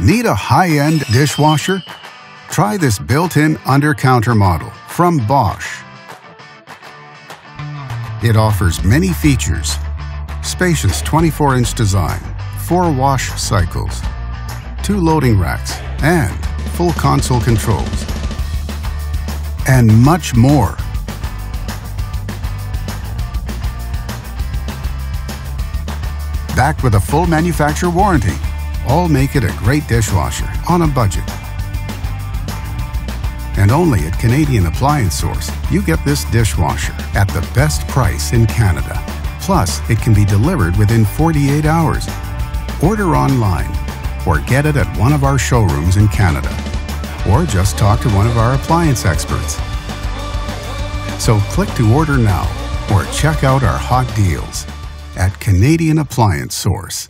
Need a high-end dishwasher? Try this built-in under-counter model from Bosch. It offers many features. Spacious 24-inch design, four wash cycles, two loading racks, and full console controls. And much more. Backed with a full manufacturer warranty, all make it a great dishwasher on a budget. And only at Canadian Appliance Source, you get this dishwasher at the best price in Canada. Plus, it can be delivered within 48 hours. Order online or get it at one of our showrooms in Canada. Or just talk to one of our appliance experts. So click to order now or check out our hot deals at Canadian Appliance Source.